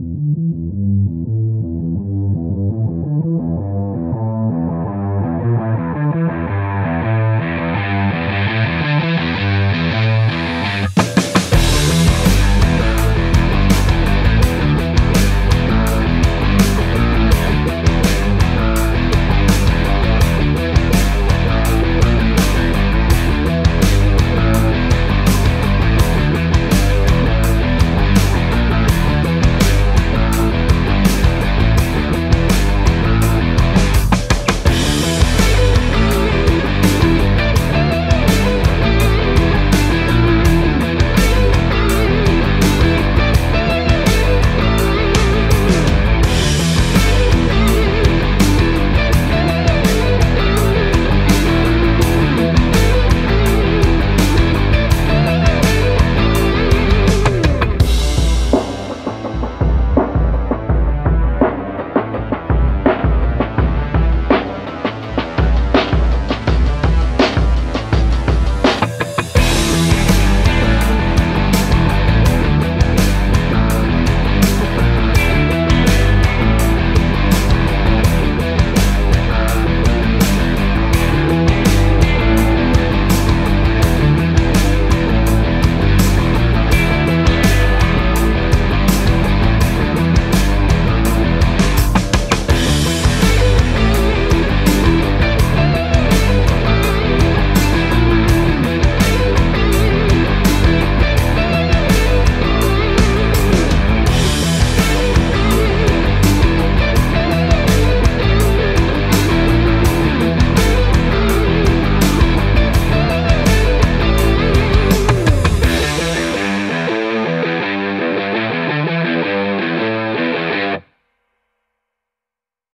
Mm-hmm.